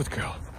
Good girl.